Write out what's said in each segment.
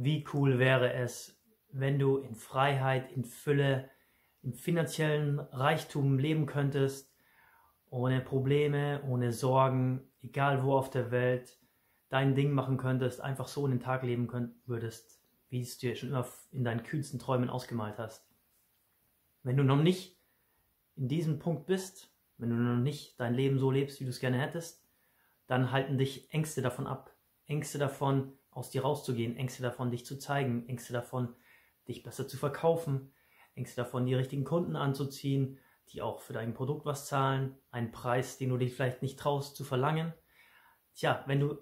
wie cool wäre es, wenn du in Freiheit, in Fülle, im finanziellen Reichtum leben könntest, ohne Probleme, ohne Sorgen, egal wo auf der Welt, dein Ding machen könntest, einfach so in den Tag leben könnt, würdest, wie es dir schon immer in deinen kühnsten Träumen ausgemalt hast. Wenn du noch nicht in diesem Punkt bist, wenn du noch nicht dein Leben so lebst, wie du es gerne hättest, dann halten dich Ängste davon ab. Ängste davon, aus dir rauszugehen, Ängste davon, dich zu zeigen, Ängste davon, dich besser zu verkaufen, Ängste davon, die richtigen Kunden anzuziehen, die auch für dein Produkt was zahlen, einen Preis, den du dich vielleicht nicht traust zu verlangen. Tja, wenn du,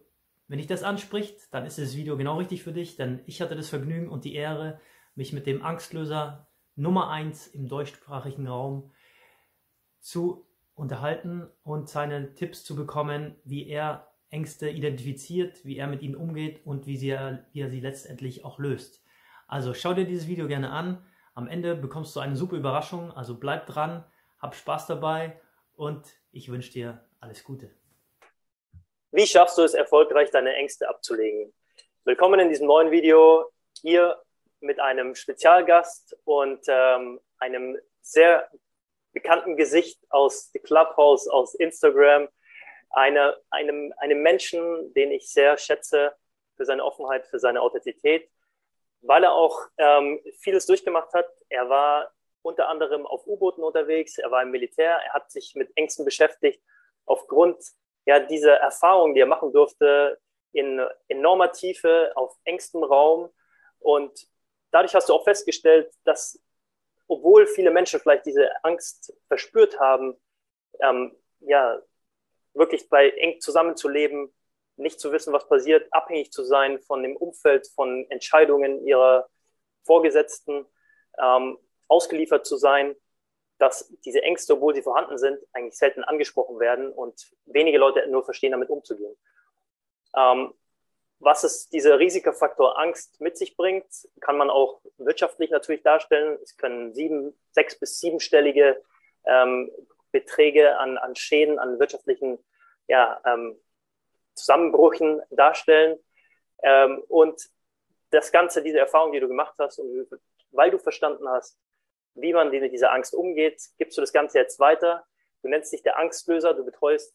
wenn dich das anspricht, dann ist das Video genau richtig für dich, denn ich hatte das Vergnügen und die Ehre, mich mit dem Angstlöser Nummer eins im deutschsprachigen Raum zu unterhalten und seine Tipps zu bekommen, wie er Ängste identifiziert, wie er mit ihnen umgeht und wie, sie, wie er sie letztendlich auch löst. Also schau dir dieses Video gerne an. Am Ende bekommst du eine super Überraschung. Also bleib dran, hab Spaß dabei und ich wünsche dir alles Gute. Wie schaffst du es erfolgreich, deine Ängste abzulegen? Willkommen in diesem neuen Video hier mit einem Spezialgast und ähm, einem sehr bekannten Gesicht aus The Clubhouse, aus Instagram eine, einem, einem Menschen, den ich sehr schätze für seine Offenheit, für seine Authentizität, weil er auch ähm, vieles durchgemacht hat. Er war unter anderem auf U-Booten unterwegs, er war im Militär, er hat sich mit Ängsten beschäftigt, aufgrund ja, dieser Erfahrung, die er machen durfte, in enormer Tiefe, auf engstem Raum. Und dadurch hast du auch festgestellt, dass, obwohl viele Menschen vielleicht diese Angst verspürt haben, ähm, ja, wirklich bei eng zusammenzuleben, nicht zu wissen, was passiert, abhängig zu sein von dem Umfeld, von Entscheidungen ihrer Vorgesetzten, ähm, ausgeliefert zu sein, dass diese Ängste, obwohl sie vorhanden sind, eigentlich selten angesprochen werden und wenige Leute nur verstehen, damit umzugehen. Ähm, was es dieser Risikofaktor Angst mit sich bringt, kann man auch wirtschaftlich natürlich darstellen. Es können sieben, sechs bis siebenstellige ähm, Beträge an, an Schäden, an wirtschaftlichen ja, ähm, Zusammenbrüchen darstellen. Ähm, und das Ganze, diese Erfahrung, die du gemacht hast, und weil du verstanden hast, wie man mit dieser Angst umgeht, gibst du das Ganze jetzt weiter. Du nennst dich der Angstlöser, du betreust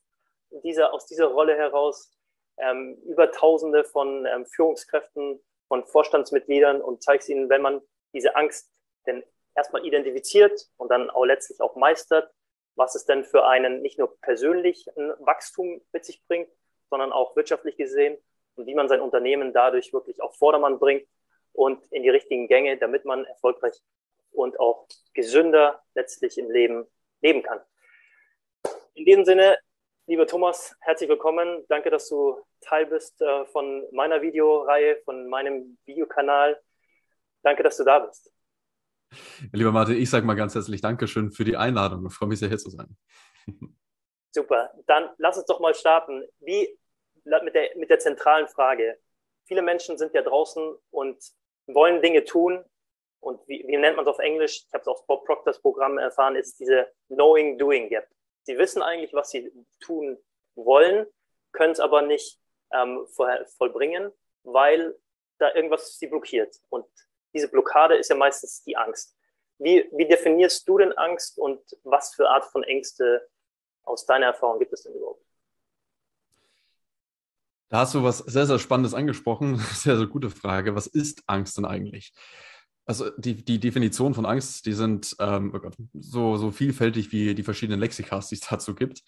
dieser, aus dieser Rolle heraus ähm, über Tausende von ähm, Führungskräften, von Vorstandsmitgliedern und zeigst ihnen, wenn man diese Angst denn erstmal identifiziert und dann auch letztlich auch meistert, was es denn für einen nicht nur persönlichen Wachstum mit sich bringt, sondern auch wirtschaftlich gesehen und wie man sein Unternehmen dadurch wirklich auf Vordermann bringt und in die richtigen Gänge, damit man erfolgreich und auch gesünder letztlich im Leben leben kann. In diesem Sinne, lieber Thomas, herzlich willkommen. Danke, dass du Teil bist äh, von meiner Videoreihe, von meinem Videokanal. Danke, dass du da bist. Lieber Martin, ich sage mal ganz herzlich Dankeschön für die Einladung. Ich freue mich sehr, hier zu sein. Super. Dann lass uns doch mal starten. Wie mit der, mit der zentralen Frage. Viele Menschen sind ja draußen und wollen Dinge tun. Und wie, wie nennt man es auf Englisch? Ich habe es aus Bob Proctors Programm erfahren, ist diese Knowing-Doing Gap. Sie wissen eigentlich, was sie tun wollen, können es aber nicht ähm, vollbringen, weil da irgendwas sie blockiert. Und diese Blockade ist ja meistens die Angst. Wie, wie definierst du denn Angst und was für Art von Ängste aus deiner Erfahrung gibt es denn überhaupt? Da hast du was sehr, sehr Spannendes angesprochen. Sehr, sehr gute Frage. Was ist Angst denn eigentlich? Also die, die Definition von Angst, die sind ähm, oh so, so vielfältig wie die verschiedenen Lexikas, die es dazu gibt.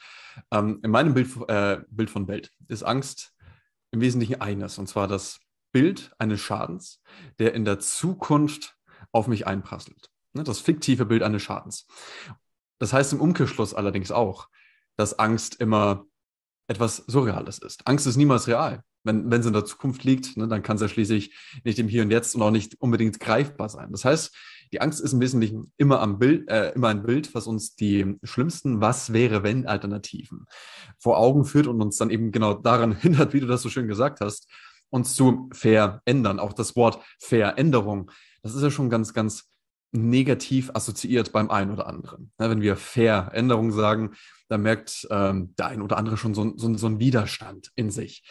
Ähm, in meinem Bild, äh, Bild von Welt ist Angst im Wesentlichen eines, und zwar das Bild eines Schadens, der in der Zukunft auf mich einprasselt. Ne, das fiktive Bild eines Schadens. Das heißt im Umkehrschluss allerdings auch, dass Angst immer etwas Surreales ist. Angst ist niemals real. Wenn, wenn sie in der Zukunft liegt, ne, dann kann sie ja schließlich nicht im Hier und Jetzt und auch nicht unbedingt greifbar sein. Das heißt, die Angst ist im Wesentlichen immer, am Bild, äh, immer ein Bild, was uns die schlimmsten Was wäre, wenn Alternativen vor Augen führt und uns dann eben genau daran hindert, wie du das so schön gesagt hast, uns zu verändern. Auch das Wort Veränderung, das ist ja schon ganz, ganz negativ assoziiert beim einen oder anderen. Ja, wenn wir Veränderung sagen, dann merkt ähm, der ein oder andere schon so, so, so einen Widerstand in sich.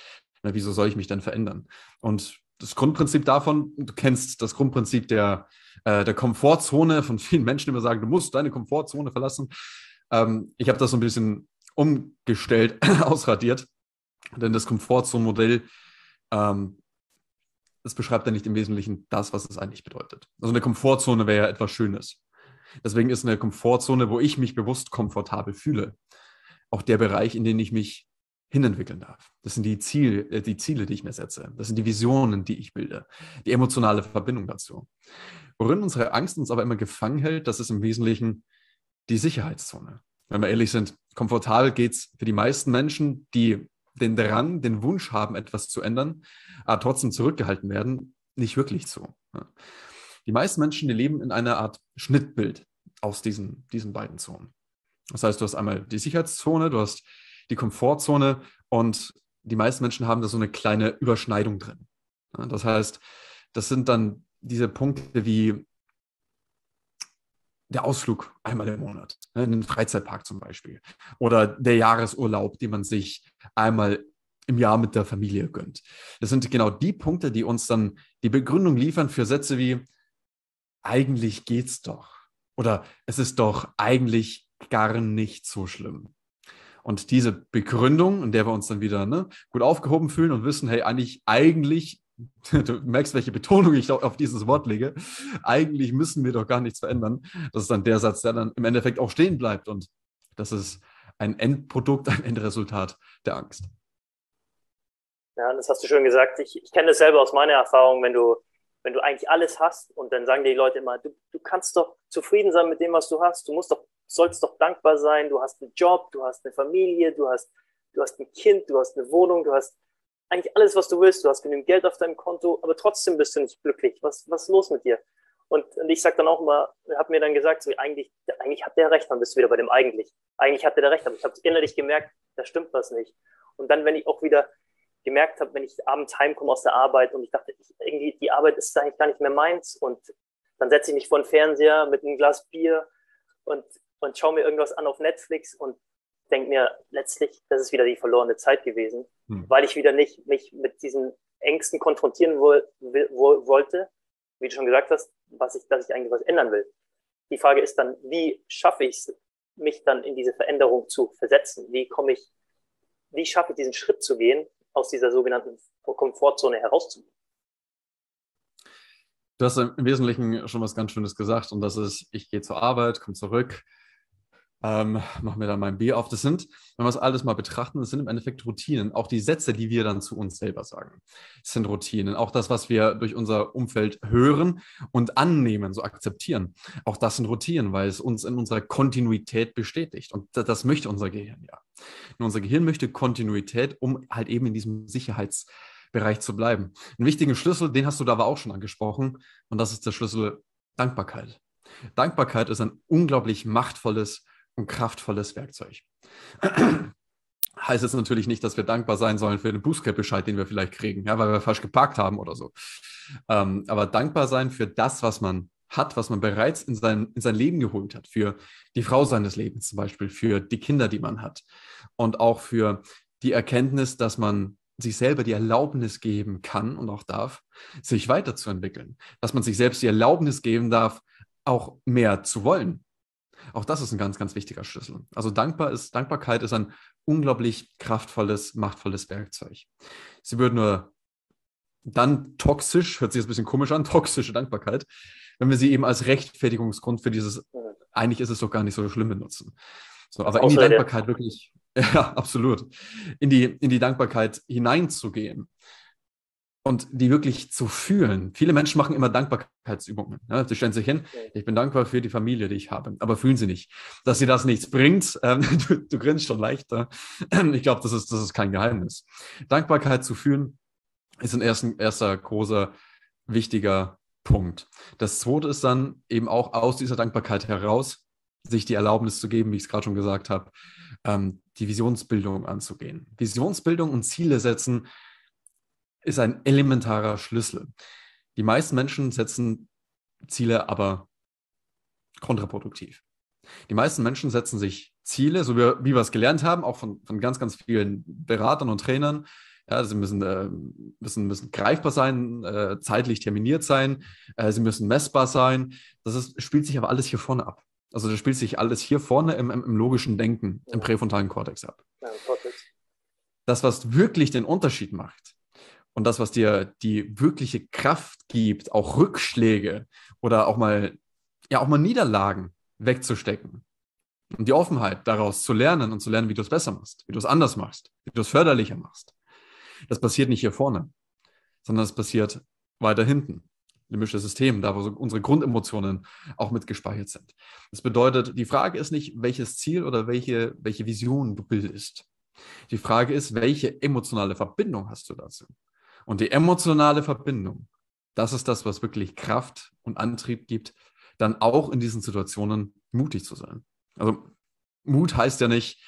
Na, wieso soll ich mich denn verändern? Und das Grundprinzip davon, du kennst das Grundprinzip der, äh, der Komfortzone von vielen Menschen, die immer sagen, du musst deine Komfortzone verlassen. Ähm, ich habe das so ein bisschen umgestellt, ausradiert, denn das Komfortzone-Modell, ähm, das beschreibt ja nicht im Wesentlichen das, was es eigentlich bedeutet. Also eine Komfortzone wäre ja etwas Schönes. Deswegen ist eine Komfortzone, wo ich mich bewusst komfortabel fühle, auch der Bereich, in den ich mich hinentwickeln darf. Das sind die, Ziel, äh, die Ziele, die ich mir setze. Das sind die Visionen, die ich bilde. Die emotionale Verbindung dazu. Worin unsere Angst uns aber immer gefangen hält, das ist im Wesentlichen die Sicherheitszone. Wenn wir ehrlich sind, komfortabel geht es für die meisten Menschen, die den Drang, den Wunsch haben, etwas zu ändern, aber trotzdem zurückgehalten werden, nicht wirklich zu. Die meisten Menschen, die leben in einer Art Schnittbild aus diesen, diesen beiden Zonen. Das heißt, du hast einmal die Sicherheitszone, du hast die Komfortzone und die meisten Menschen haben da so eine kleine Überschneidung drin. Das heißt, das sind dann diese Punkte wie der Ausflug einmal im Monat, ne, in den Freizeitpark zum Beispiel. Oder der Jahresurlaub, den man sich einmal im Jahr mit der Familie gönnt. Das sind genau die Punkte, die uns dann die Begründung liefern für Sätze wie, eigentlich geht's doch. Oder es ist doch eigentlich gar nicht so schlimm. Und diese Begründung, in der wir uns dann wieder ne, gut aufgehoben fühlen und wissen, hey, eigentlich, eigentlich, du merkst, welche Betonung ich auf dieses Wort lege, eigentlich müssen wir doch gar nichts verändern. Das ist dann der Satz, der dann im Endeffekt auch stehen bleibt. Und das ist ein Endprodukt, ein Endresultat der Angst. Ja, das hast du schon gesagt. Ich, ich kenne das selber aus meiner Erfahrung, wenn du, wenn du eigentlich alles hast und dann sagen die Leute immer, du, du kannst doch zufrieden sein mit dem, was du hast. Du musst doch sollst doch dankbar sein, du hast einen Job, du hast eine Familie, du hast, du hast ein Kind, du hast eine Wohnung, du hast eigentlich alles, was du willst, du hast genügend Geld auf deinem Konto, aber trotzdem bist du nicht glücklich. Was, was ist los mit dir? Und, und ich sag dann auch immer, habe mir dann gesagt, so, eigentlich, eigentlich hat der recht, dann bist du wieder bei dem eigentlich. Eigentlich hat der recht, aber ich habe innerlich gemerkt, da stimmt was nicht. Und dann, wenn ich auch wieder gemerkt habe, wenn ich abends heimkomme aus der Arbeit und ich dachte, ich, irgendwie die Arbeit ist eigentlich gar nicht mehr meins und dann setze ich mich vor den Fernseher mit einem Glas Bier und und schaue mir irgendwas an auf Netflix und denke mir letztlich, das ist wieder die verlorene Zeit gewesen, hm. weil ich wieder nicht mich mit diesen Ängsten konfrontieren wo, wo, wollte, wie du schon gesagt hast, was ich, dass ich eigentlich was ändern will. Die Frage ist dann, wie schaffe ich es, mich dann in diese Veränderung zu versetzen? Wie komme ich, wie schaffe ich diesen Schritt zu gehen, aus dieser sogenannten Komfortzone herauszugehen? Du hast im Wesentlichen schon was ganz Schönes gesagt und das ist, ich gehe zur Arbeit, komme zurück, ähm, machen wir da mal ein B auf. Das sind, wenn wir das alles mal betrachten, das sind im Endeffekt Routinen. Auch die Sätze, die wir dann zu uns selber sagen, sind Routinen. Auch das, was wir durch unser Umfeld hören und annehmen, so akzeptieren. Auch das sind Routinen, weil es uns in unserer Kontinuität bestätigt. Und das, das möchte unser Gehirn ja. Und unser Gehirn möchte Kontinuität, um halt eben in diesem Sicherheitsbereich zu bleiben. Einen wichtigen Schlüssel, den hast du da aber auch schon angesprochen. Und das ist der Schlüssel Dankbarkeit. Dankbarkeit ist ein unglaublich machtvolles und kraftvolles Werkzeug. heißt es natürlich nicht, dass wir dankbar sein sollen für den Bußgeldbescheid, den wir vielleicht kriegen, ja, weil wir falsch geparkt haben oder so. Ähm, aber dankbar sein für das, was man hat, was man bereits in sein, in sein Leben geholt hat, für die Frau seines Lebens zum Beispiel, für die Kinder, die man hat und auch für die Erkenntnis, dass man sich selber die Erlaubnis geben kann und auch darf, sich weiterzuentwickeln, dass man sich selbst die Erlaubnis geben darf, auch mehr zu wollen, auch das ist ein ganz, ganz wichtiger Schlüssel. Also dankbar ist, Dankbarkeit ist ein unglaublich kraftvolles, machtvolles Werkzeug. Sie wird nur dann toxisch, hört sich jetzt ein bisschen komisch an, toxische Dankbarkeit, wenn wir sie eben als Rechtfertigungsgrund für dieses, eigentlich ist es doch gar nicht so schlimm benutzen. So, aber in die Dankbarkeit wirklich, ja, absolut, in die, in die Dankbarkeit hineinzugehen und die wirklich zu fühlen. Viele Menschen machen immer Dankbarkeitsübungen. Ja, sie stellen sich hin, ich bin dankbar für die Familie, die ich habe, aber fühlen sie nicht. Dass sie das nichts bringt, ähm, du, du grinst schon leichter. Ich glaube, das ist, das ist kein Geheimnis. Dankbarkeit zu fühlen ist ein erster, erster großer, wichtiger Punkt. Das zweite ist dann eben auch aus dieser Dankbarkeit heraus, sich die Erlaubnis zu geben, wie ich es gerade schon gesagt habe, ähm, die Visionsbildung anzugehen. Visionsbildung und Ziele setzen ist ein elementarer Schlüssel. Die meisten Menschen setzen Ziele aber kontraproduktiv. Die meisten Menschen setzen sich Ziele, so wie, wie wir es gelernt haben, auch von, von ganz, ganz vielen Beratern und Trainern, Ja, sie müssen, äh, müssen, müssen greifbar sein, äh, zeitlich terminiert sein, äh, sie müssen messbar sein. Das ist, spielt sich aber alles hier vorne ab. Also das spielt sich alles hier vorne im, im, im logischen Denken, im präfrontalen Kortex ab. Ja, das, was wirklich den Unterschied macht und das, was dir die wirkliche Kraft gibt, auch Rückschläge oder auch mal, ja, auch mal Niederlagen wegzustecken. Und die Offenheit, daraus zu lernen und zu lernen, wie du es besser machst, wie du es anders machst, wie du es förderlicher machst. Das passiert nicht hier vorne, sondern es passiert weiter hinten limbische System, da wo unsere Grundemotionen auch mit gespeichert sind. Das bedeutet, die Frage ist nicht, welches Ziel oder welche, welche Vision du bildest. Die Frage ist, welche emotionale Verbindung hast du dazu? Und die emotionale Verbindung, das ist das, was wirklich Kraft und Antrieb gibt, dann auch in diesen Situationen mutig zu sein. Also Mut heißt ja nicht,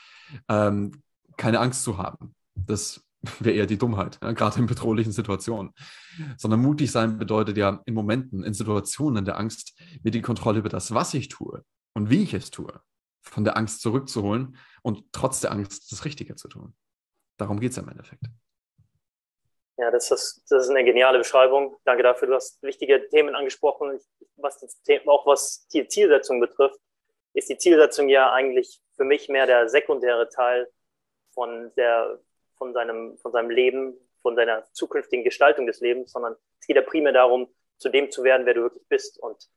ähm, keine Angst zu haben. Das wäre eher die Dummheit, ja, gerade in bedrohlichen Situationen. Sondern mutig sein bedeutet ja in Momenten, in Situationen der Angst, mir die Kontrolle über das, was ich tue und wie ich es tue, von der Angst zurückzuholen und trotz der Angst das Richtige zu tun. Darum geht es ja im Endeffekt. Ja, das ist, das ist eine geniale Beschreibung. Danke dafür. Du hast wichtige Themen angesprochen. Was Thema, auch was die Zielsetzung betrifft, ist die Zielsetzung ja eigentlich für mich mehr der sekundäre Teil von der von seinem, von seinem Leben, von seiner zukünftigen Gestaltung des Lebens, sondern es geht ja primär darum, zu dem zu werden, wer du wirklich bist. Und,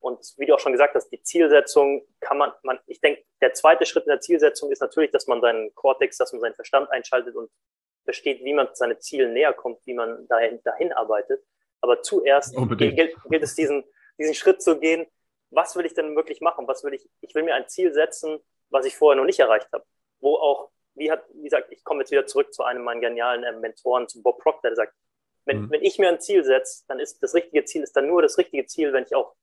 und wie du auch schon gesagt hast, die Zielsetzung kann man, man ich denke, der zweite Schritt in der Zielsetzung ist natürlich, dass man seinen Kortex, dass man seinen Verstand einschaltet und versteht, wie man seine Ziele näher kommt, wie man dahin, dahin arbeitet. Aber zuerst gilt, gilt es, diesen, diesen Schritt zu gehen, was will ich denn wirklich machen? Was will ich? Ich will mir ein Ziel setzen, was ich vorher noch nicht erreicht habe, wo auch wie hat, wie gesagt, ich komme jetzt wieder zurück zu einem meiner genialen äh, Mentoren, zu Bob Proctor, der sagt, wenn, mhm. wenn ich mir ein Ziel setze, dann ist das richtige Ziel ist dann nur das richtige Ziel, wenn ich auch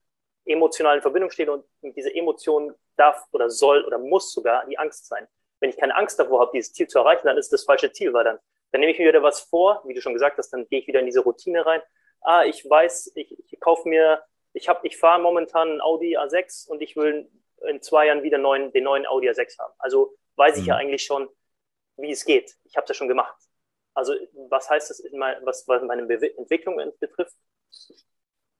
emotional in Verbindung stehe und diese Emotion darf oder soll oder muss sogar die Angst sein. Wenn ich keine Angst davor habe, dieses Ziel zu erreichen, dann ist das falsche Ziel, weil dann, dann nehme ich mir wieder was vor, wie du schon gesagt hast, dann gehe ich wieder in diese Routine rein. Ah, ich weiß, ich, ich kaufe mir, ich habe, ich fahre momentan einen Audi A6 und ich will in zwei Jahren wieder neuen, den neuen Audi A6 haben. Also weiß ich mhm. ja eigentlich schon, wie es geht. Ich habe es ja schon gemacht. Also was heißt das, mein, was, was meine Be Entwicklung betrifft? Ich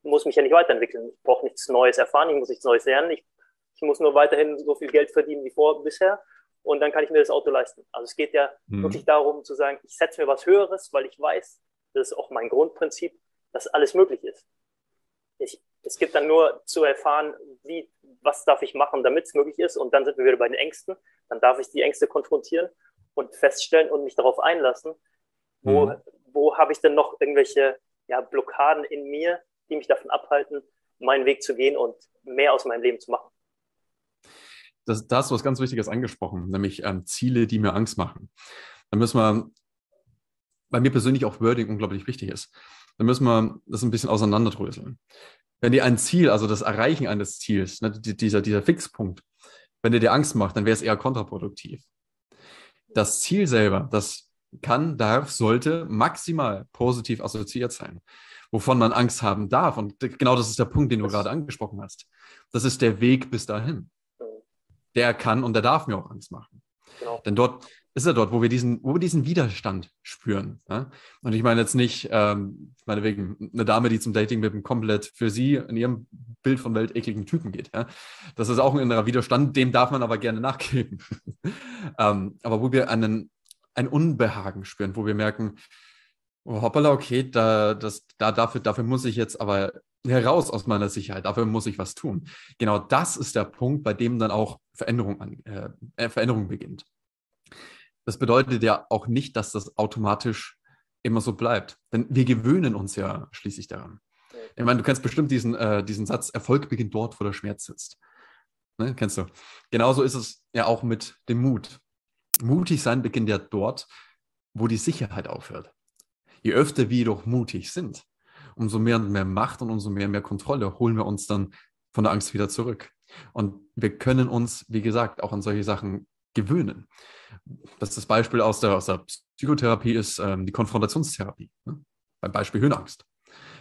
muss mich ja nicht weiterentwickeln. Ich brauche nichts Neues erfahren, ich muss nichts Neues lernen. Ich, ich muss nur weiterhin so viel Geld verdienen wie vor bisher und dann kann ich mir das Auto leisten. Also es geht ja mhm. wirklich darum zu sagen, ich setze mir was Höheres, weil ich weiß, das ist auch mein Grundprinzip, dass alles möglich ist. Ich, es gibt dann nur zu erfahren, wie, was darf ich machen, damit es möglich ist und dann sind wir wieder bei den Ängsten. Dann darf ich die Ängste konfrontieren und feststellen und mich darauf einlassen, wo, mhm. wo habe ich denn noch irgendwelche ja, Blockaden in mir, die mich davon abhalten, meinen Weg zu gehen und mehr aus meinem Leben zu machen. Das, da hast du was ganz Wichtiges angesprochen, nämlich ähm, Ziele, die mir Angst machen. Da müssen wir, bei mir persönlich auch Wording unglaublich wichtig ist, da müssen wir das ein bisschen auseinanderdröseln. Wenn dir ein Ziel, also das Erreichen eines Ziels, ne, dieser, dieser Fixpunkt, wenn der dir Angst macht, dann wäre es eher kontraproduktiv das Ziel selber, das kann, darf, sollte maximal positiv assoziiert sein. Wovon man Angst haben darf. Und genau das ist der Punkt, den du gerade angesprochen hast. Das ist der Weg bis dahin. Der kann und der darf mir auch Angst machen. Genau. Denn dort ist er dort, wo wir diesen, wo wir diesen Widerstand spüren. Ja? Und ich meine jetzt nicht, ähm, meinetwegen, eine Dame, die zum Dating mit einem komplett für sie in ihrem Bild von Welt ekligen Typen geht. Ja? Das ist auch ein innerer Widerstand, dem darf man aber gerne nachgeben. ähm, aber wo wir einen, ein Unbehagen spüren, wo wir merken, oh, hoppala, okay, da, das, da, dafür, dafür muss ich jetzt aber heraus aus meiner Sicherheit, dafür muss ich was tun. Genau das ist der Punkt, bei dem dann auch Veränderung, an, äh, äh Veränderung beginnt. Das bedeutet ja auch nicht, dass das automatisch immer so bleibt. Denn wir gewöhnen uns ja schließlich daran. Ich meine, du kennst bestimmt diesen, äh, diesen Satz, Erfolg beginnt dort, wo der Schmerz sitzt. Ne? Kennst du? Genauso ist es ja auch mit dem Mut. Mutig sein beginnt ja dort, wo die Sicherheit aufhört. Je öfter wir jedoch mutig sind, umso mehr und mehr Macht und umso mehr und mehr Kontrolle holen wir uns dann von der Angst wieder zurück. Und wir können uns, wie gesagt, auch an solche Sachen gewöhnen. Das, das Beispiel aus der, aus der Psychotherapie ist ähm, die Konfrontationstherapie. Ne? Beim Beispiel Höhenangst.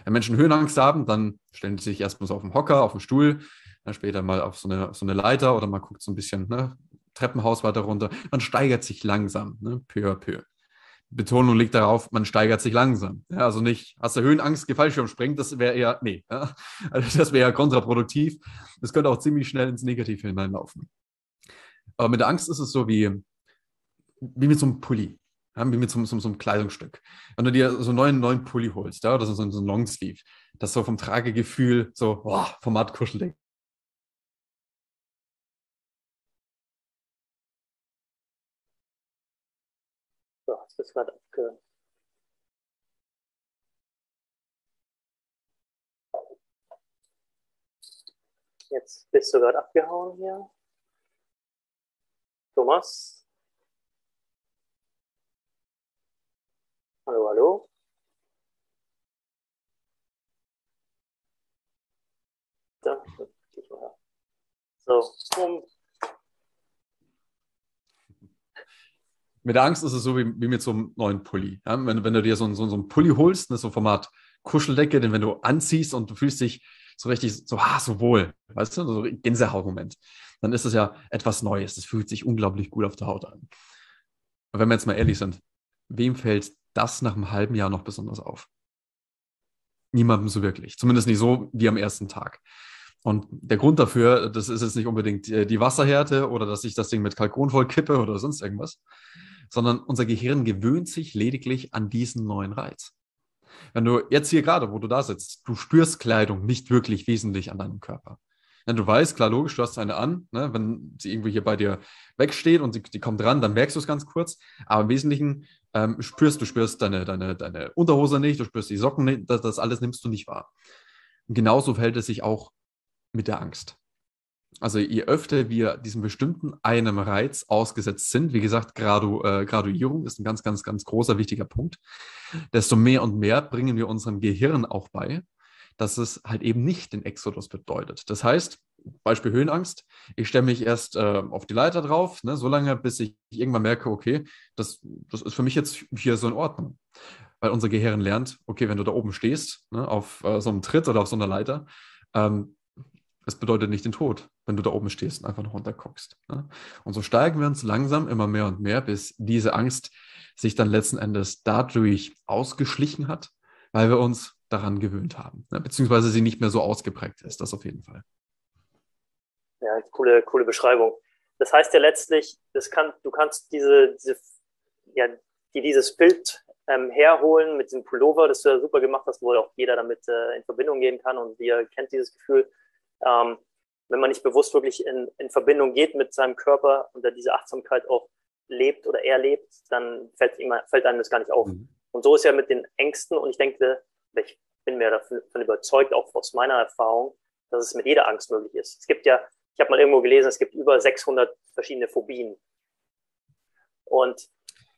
Wenn Menschen Höhenangst haben, dann stellen sie sich erstmal so auf den Hocker, auf den Stuhl, dann später mal auf so eine, so eine Leiter oder man guckt so ein bisschen ne, Treppenhaus weiter runter. Man steigert sich langsam, ne, peu à peu. Betonung liegt darauf, man steigert sich langsam. Ja, also nicht, hast du Höhenangst, Gefallschirmspringen, das wäre eher, nee, ja, also das wäre ja kontraproduktiv. Das könnte auch ziemlich schnell ins Negative hineinlaufen. Aber mit der Angst ist es so wie, wie mit so einem Pulli, ja, wie mit so, so, so, einem Kleidungsstück. Wenn du dir so einen neuen, neuen Pulli holst, ja, oder so, so ein Longsleeve, das so vom Tragegefühl so, boah, Format kuschelig Das ist gerade abge. Jetzt bist du gerade abgehauen hier. Thomas? Hallo, hallo? Da, so, bumm. Mit der Angst ist es so wie, wie mit so einem neuen Pulli. Ja? Wenn, wenn, du dir so, so, so einen Pulli holst, ne, so Format Kuscheldecke, den wenn du anziehst und du fühlst dich so richtig so, ah, so wohl, weißt du, so Gänsehautmoment, dann ist es ja etwas Neues. Es fühlt sich unglaublich gut auf der Haut an. Und wenn wir jetzt mal ehrlich sind, wem fällt das nach einem halben Jahr noch besonders auf? Niemandem so wirklich. Zumindest nicht so wie am ersten Tag. Und der Grund dafür, das ist jetzt nicht unbedingt die Wasserhärte oder dass ich das Ding mit Kalkon voll kippe oder sonst irgendwas, sondern unser Gehirn gewöhnt sich lediglich an diesen neuen Reiz. Wenn du jetzt hier gerade, wo du da sitzt, du spürst Kleidung nicht wirklich wesentlich an deinem Körper. Ja, du weißt, klar, logisch, du hast eine an, ne, wenn sie irgendwo hier bei dir wegsteht und die, die kommt dran, dann merkst du es ganz kurz. Aber im Wesentlichen ähm, spürst du spürst deine, deine, deine Unterhose nicht, du spürst die Socken nicht, das, das alles nimmst du nicht wahr. Und genauso verhält es sich auch mit der Angst. Also je öfter wir diesem bestimmten einem Reiz ausgesetzt sind, wie gesagt, Gradu, äh, Graduierung ist ein ganz, ganz, ganz großer, wichtiger Punkt, desto mehr und mehr bringen wir unserem Gehirn auch bei, dass es halt eben nicht den Exodus bedeutet. Das heißt, Beispiel Höhenangst, ich stelle mich erst äh, auf die Leiter drauf, ne, so lange, bis ich irgendwann merke, okay, das, das ist für mich jetzt hier so in Ordnung. Weil unser Gehirn lernt, okay, wenn du da oben stehst, ne, auf äh, so einem Tritt oder auf so einer Leiter, ähm, es bedeutet nicht den Tod, wenn du da oben stehst und einfach noch runterguckst. Ne? Und so steigen wir uns langsam immer mehr und mehr, bis diese Angst sich dann letzten Endes dadurch ausgeschlichen hat, weil wir uns daran gewöhnt haben, ne? beziehungsweise sie nicht mehr so ausgeprägt ist, das auf jeden Fall. Ja, coole, coole Beschreibung. Das heißt ja letztlich, das kann, du kannst diese, diese ja, die dieses Bild ähm, herholen mit diesem Pullover, das du ja super gemacht hast, wo auch jeder damit äh, in Verbindung gehen kann und ihr kennt dieses Gefühl, ähm, wenn man nicht bewusst wirklich in, in Verbindung geht mit seinem Körper und da diese Achtsamkeit auch lebt oder erlebt, dann fällt, ihm, fällt einem das gar nicht auf. Mhm. Und so ist ja mit den Ängsten und ich denke, ich bin mir davon überzeugt, auch aus meiner Erfahrung, dass es mit jeder Angst möglich ist. Es gibt ja, ich habe mal irgendwo gelesen, es gibt über 600 verschiedene Phobien. Und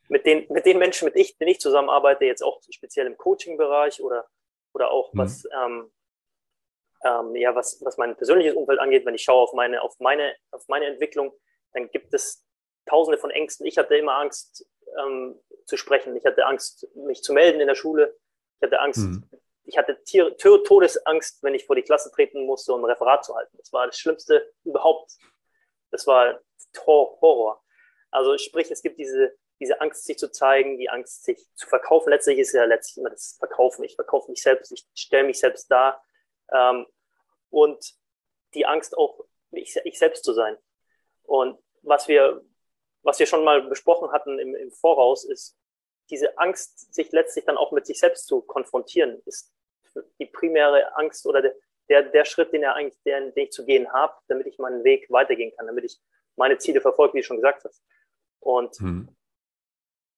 mit den, mit den Menschen, mit ich, denen ich zusammenarbeite, jetzt auch speziell im Coaching-Bereich oder, oder auch mhm. was ähm, ähm, ja, was, was mein persönliches Umfeld angeht, wenn ich schaue auf meine, auf meine, auf meine Entwicklung, dann gibt es tausende von Ängsten. Ich hatte immer Angst ähm, zu sprechen. Ich hatte Angst, mich zu melden in der Schule. Ich hatte Angst, mhm. ich hatte Tier, Todesangst, wenn ich vor die Klasse treten musste, um ein Referat zu halten. Das war das Schlimmste überhaupt. Das war Horror. Also sprich, es gibt diese, diese Angst, sich zu zeigen, die Angst, sich zu verkaufen. Letztlich ist ja letztlich immer das Verkaufen. Ich verkaufe mich selbst, ich stelle mich selbst dar. Ähm, und die Angst auch ich, ich, selbst zu sein. Und was wir, was wir schon mal besprochen hatten im, im Voraus, ist diese Angst, sich letztlich dann auch mit sich selbst zu konfrontieren, ist die primäre Angst oder der, der, der Schritt, den, er eigentlich, den, den ich zu gehen habe, damit ich meinen Weg weitergehen kann, damit ich meine Ziele verfolge, wie du schon gesagt hast. Und hm.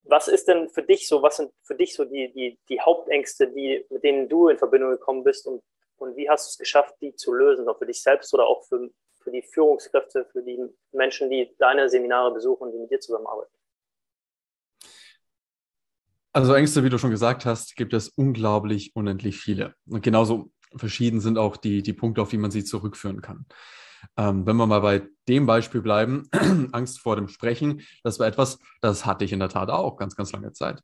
was ist denn für dich so, was sind für dich so die, die, die Hauptängste, die, mit denen du in Verbindung gekommen bist und und wie hast du es geschafft, die zu lösen, auch für dich selbst oder auch für, für die Führungskräfte, für die Menschen, die deine Seminare besuchen die mit dir zusammenarbeiten? Also Ängste, wie du schon gesagt hast, gibt es unglaublich unendlich viele. Und genauso verschieden sind auch die, die Punkte, auf die man sie zurückführen kann. Ähm, wenn wir mal bei dem Beispiel bleiben, Angst vor dem Sprechen, das war etwas, das hatte ich in der Tat auch ganz, ganz lange Zeit.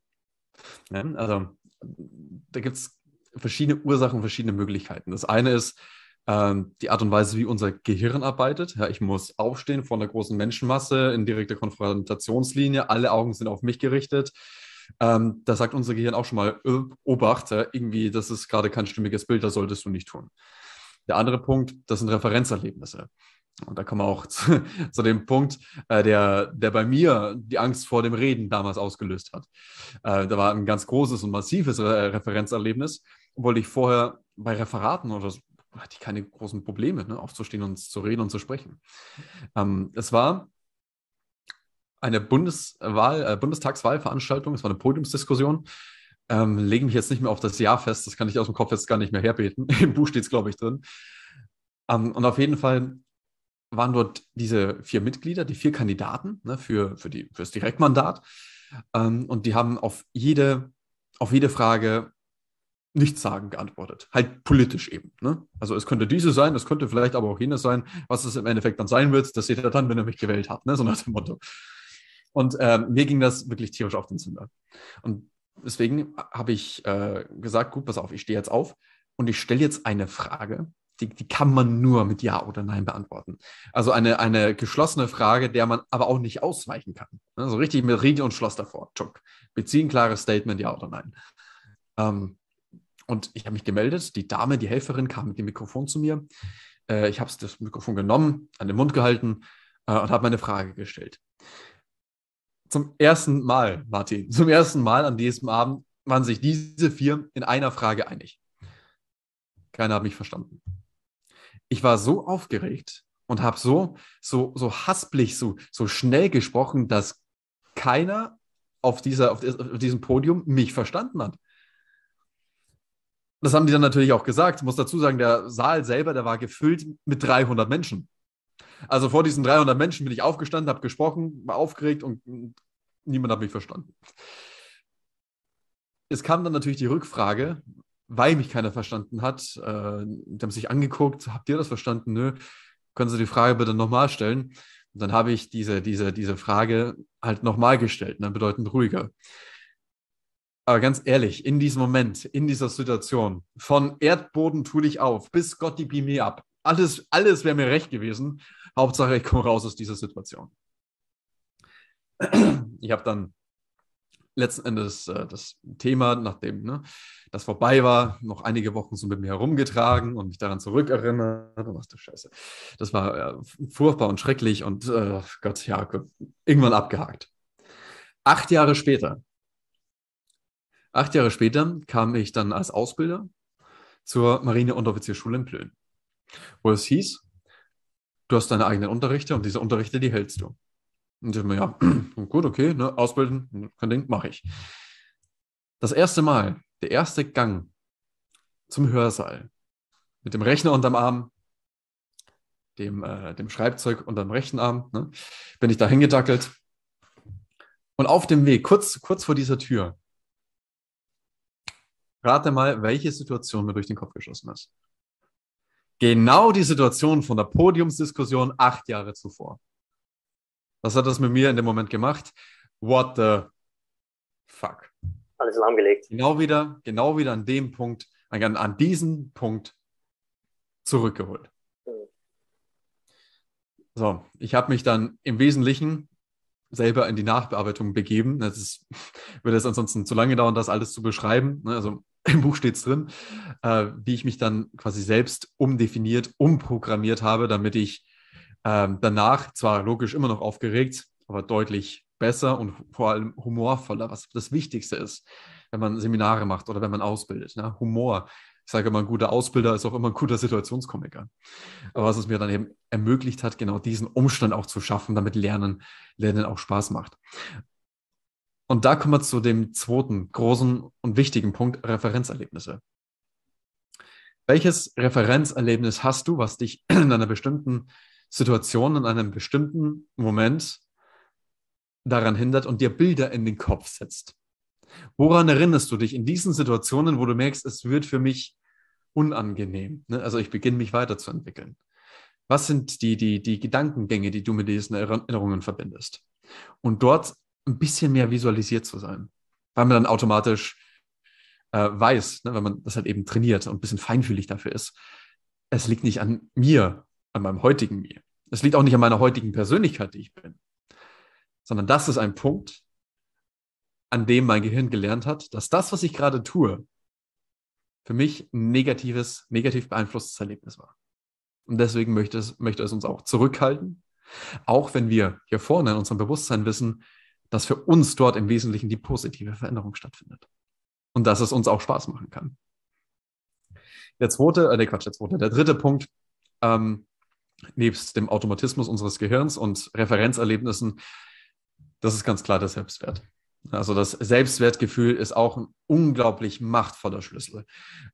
Ja, also da gibt es verschiedene Ursachen, verschiedene Möglichkeiten. Das eine ist ähm, die Art und Weise, wie unser Gehirn arbeitet. Ja, ich muss aufstehen vor einer großen Menschenmasse in direkter Konfrontationslinie. Alle Augen sind auf mich gerichtet. ähm, da sagt unser Gehirn auch schon mal, äh, Obacht, äh, irgendwie, das ist gerade kein stimmiges Bild, das solltest du nicht tun. Der andere Punkt, das sind Referenzerlebnisse. Und da kommen wir auch zu, zu dem Punkt, äh, der, der bei mir die Angst vor dem Reden damals ausgelöst hat. Äh, da war ein ganz großes und massives Re Referenzerlebnis, obwohl ich vorher bei Referaten oder so, hatte ich keine großen Probleme, ne, aufzustehen und zu reden und zu sprechen. Ähm, es war eine Bundeswahl, äh, Bundestagswahlveranstaltung, es war eine Podiumsdiskussion. Ähm, lege mich jetzt nicht mehr auf das Jahr fest, das kann ich aus dem Kopf jetzt gar nicht mehr herbeten. Im Buch steht es, glaube ich, drin. Ähm, und auf jeden Fall waren dort diese vier Mitglieder, die vier Kandidaten ne, für, für, die, für das Direktmandat. Ähm, und die haben auf jede, auf jede Frage nichtssagend geantwortet. Halt politisch eben. Ne? Also es könnte diese sein, es könnte vielleicht aber auch jenes sein. Was es im Endeffekt dann sein wird, das seht ihr dann, wenn ihr mich gewählt habt. Ne? So nach dem Motto. Und äh, mir ging das wirklich tierisch auf den Zünder. Und deswegen habe ich äh, gesagt, gut, pass auf, ich stehe jetzt auf und ich stelle jetzt eine Frage, die, die kann man nur mit Ja oder Nein beantworten. Also eine, eine geschlossene Frage, der man aber auch nicht ausweichen kann. So also richtig mit Riegel und Schloss davor. Tschuck. Beziehen klares Statement, Ja oder Nein. Ähm, und ich habe mich gemeldet. Die Dame, die Helferin, kam mit dem Mikrofon zu mir. Äh, ich habe das Mikrofon genommen, an den Mund gehalten äh, und habe meine Frage gestellt. Zum ersten Mal, Martin, zum ersten Mal an diesem Abend waren sich diese vier in einer Frage einig. Keiner hat mich verstanden ich war so aufgeregt und habe so, so, so haspelig, so, so schnell gesprochen, dass keiner auf, dieser, auf, auf diesem Podium mich verstanden hat. Das haben die dann natürlich auch gesagt. Ich muss dazu sagen, der Saal selber, der war gefüllt mit 300 Menschen. Also vor diesen 300 Menschen bin ich aufgestanden, habe gesprochen, war aufgeregt und niemand hat mich verstanden. Es kam dann natürlich die Rückfrage, weil mich keiner verstanden hat. Äh, die haben sich angeguckt, habt ihr das verstanden? Nö. Können Sie die Frage bitte nochmal stellen? Und dann habe ich diese, diese, diese Frage halt nochmal gestellt, ne, bedeutend ruhiger. Aber ganz ehrlich, in diesem Moment, in dieser Situation, von Erdboden tu dich auf, bis Gott die mir ab, alles, alles wäre mir recht gewesen. Hauptsache, ich komme raus aus dieser Situation. Ich habe dann letzten Endes äh, das Thema, nachdem ne, das vorbei war, noch einige Wochen so mit mir herumgetragen und mich daran zurückerinnert. Was du Scheiße. Das war äh, furchtbar und schrecklich und äh, Gott, ja, irgendwann abgehakt. Acht Jahre später, acht Jahre später kam ich dann als Ausbilder zur Marine-Unteroffizierschule in Plön, wo es hieß, du hast deine eigenen Unterrichte und diese Unterrichte, die hältst du. Und ich mir, ja, gut, okay, ne, ausbilden, kein Ding, mache ich. Das erste Mal, der erste Gang zum Hörsaal mit dem Rechner unterm Arm, dem, äh, dem Schreibzeug unterm rechten Arm, ne, bin ich da hingedackelt. Und auf dem Weg, kurz, kurz vor dieser Tür, rate mal, welche Situation mir durch den Kopf geschossen ist. Genau die Situation von der Podiumsdiskussion acht Jahre zuvor. Was hat das mit mir in dem Moment gemacht? What the fuck? Alles lahmgelegt. Genau wieder, genau wieder an dem Punkt, an, an diesen Punkt zurückgeholt. Mhm. So, ich habe mich dann im Wesentlichen selber in die Nachbearbeitung begeben. Das ist, würde es ansonsten zu lange dauern, das alles zu beschreiben. Ne? Also im Buch steht es drin, äh, wie ich mich dann quasi selbst umdefiniert, umprogrammiert habe, damit ich ähm, danach zwar logisch immer noch aufgeregt, aber deutlich besser und vor allem humorvoller, was das Wichtigste ist, wenn man Seminare macht oder wenn man ausbildet. Ne? Humor. Ich sage immer, ein guter Ausbilder ist auch immer ein guter Situationskomiker. Aber was es mir dann eben ermöglicht hat, genau diesen Umstand auch zu schaffen, damit Lernen, Lernen auch Spaß macht. Und da kommen wir zu dem zweiten großen und wichtigen Punkt, Referenzerlebnisse. Welches Referenzerlebnis hast du, was dich in einer bestimmten Situation in einem bestimmten Moment daran hindert und dir Bilder in den Kopf setzt. Woran erinnerst du dich in diesen Situationen, wo du merkst, es wird für mich unangenehm? Ne? Also ich beginne mich weiterzuentwickeln. Was sind die, die, die Gedankengänge, die du mit diesen Erinnerungen verbindest? Und dort ein bisschen mehr visualisiert zu sein, weil man dann automatisch äh, weiß, ne, wenn man das halt eben trainiert und ein bisschen feinfühlig dafür ist, es liegt nicht an mir, an meinem heutigen mir. Es liegt auch nicht an meiner heutigen Persönlichkeit, die ich bin, sondern das ist ein Punkt, an dem mein Gehirn gelernt hat, dass das, was ich gerade tue, für mich ein negatives, negativ beeinflusstes Erlebnis war. Und deswegen möchte es, möchte es uns auch zurückhalten, auch wenn wir hier vorne in unserem Bewusstsein wissen, dass für uns dort im Wesentlichen die positive Veränderung stattfindet. Und dass es uns auch Spaß machen kann. Der zweite, äh, der Quatsch, der zweite, der dritte Punkt, ähm, nebst dem Automatismus unseres Gehirns und Referenzerlebnissen, das ist ganz klar der Selbstwert. Also das Selbstwertgefühl ist auch ein unglaublich machtvoller Schlüssel.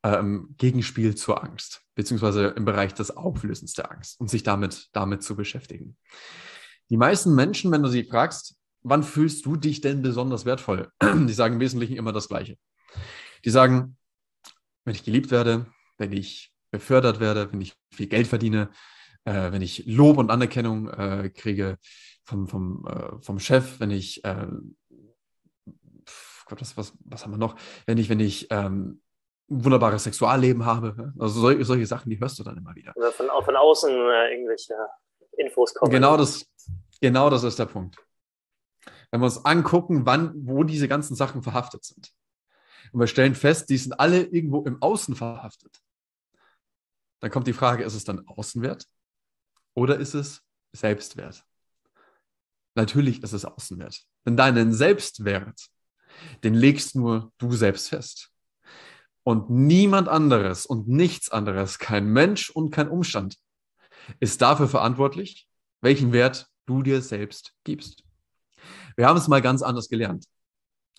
Ähm, Gegenspiel zur Angst, beziehungsweise im Bereich des Auflösens der Angst und sich damit, damit zu beschäftigen. Die meisten Menschen, wenn du sie fragst, wann fühlst du dich denn besonders wertvoll? Die sagen im Wesentlichen immer das Gleiche. Die sagen, wenn ich geliebt werde, wenn ich befördert werde, wenn ich viel Geld verdiene, äh, wenn ich Lob und Anerkennung äh, kriege vom, vom, äh, vom Chef, wenn ich äh, Gott, was, was, was haben wir noch? Wenn ich, wenn ich ähm, ein wunderbares Sexualleben habe. Also solche, solche Sachen, die hörst du dann immer wieder. Oder von, von außen äh, irgendwelche Infos kommen. Genau das, genau das ist der Punkt. Wenn wir uns angucken, wann, wo diese ganzen Sachen verhaftet sind. Und wir stellen fest, die sind alle irgendwo im Außen verhaftet. Dann kommt die Frage, ist es dann Außenwert oder ist es Selbstwert? Natürlich ist es Außenwert. Denn deinen Selbstwert den legst nur du selbst fest. Und niemand anderes und nichts anderes, kein Mensch und kein Umstand ist dafür verantwortlich, welchen Wert du dir selbst gibst. Wir haben es mal ganz anders gelernt.